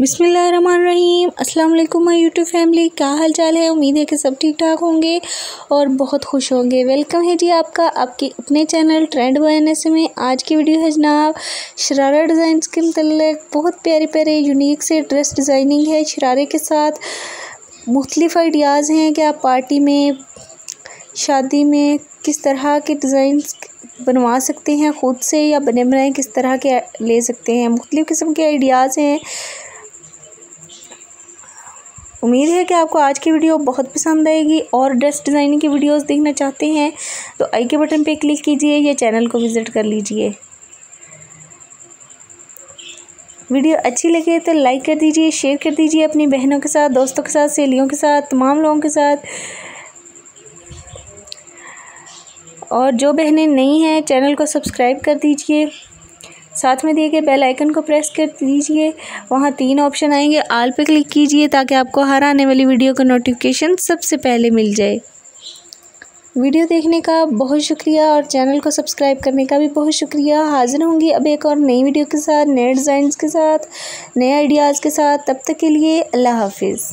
बिसमीम वालेकुम my YouTube family. क्या हाल चाल है? उम्मीद है कि सब ठीक ठाक होंगे और बहुत खुश होंगे। वेलकम है जी आपका आपके अपने चैनल ट्रेंड वायनेस में। आज की वीडियो है जनाब शरारा डिज़ाइन के मतलब बहुत प्यारे प्यारे यूनिक से ड्रेस डिज़ाइनिंग है शरारे के साथ। मुख्तलिफ़ आइडियाज़ हैं कि आप पार्टी में, शादी में किस तरह के डिज़ाइन बनवा सकते हैं, ख़ुद से या बने बनाए किस तरह के ले सकते हैं। मुख्तलिफ़ किस्म के आइडियाज़ हैं। उम्मीद है कि आपको आज की वीडियो बहुत पसंद आएगी और ड्रेस डिज़ाइनिंग की वीडियोस देखना चाहते हैं तो आई के बटन पे क्लिक कीजिए या चैनल को विज़िट कर लीजिए। वीडियो अच्छी लगे तो लाइक कर दीजिए, शेयर कर दीजिए अपनी बहनों के साथ, दोस्तों के साथ, सहेलियों के साथ, तमाम लोगों के साथ। और जो बहनें नहीं हैं, चैनल को सब्सक्राइब कर दीजिए। साथ में दिए गए बेल आइकन को प्रेस कर दीजिए। वहाँ तीन ऑप्शन आएँगे। आल पे क्लिक कीजिए ताकि आपको हर आने वाली वीडियो का नोटिफिकेशन सबसे पहले मिल जाए। वीडियो देखने का बहुत शुक्रिया और चैनल को सब्सक्राइब करने का भी बहुत शुक्रिया। हाजिर होंगी अब एक और नई वीडियो के साथ, नए डिज़ाइंस के साथ, नए आइडियाज़ के साथ। तब तक के लिए अल्लाह हाफिज़।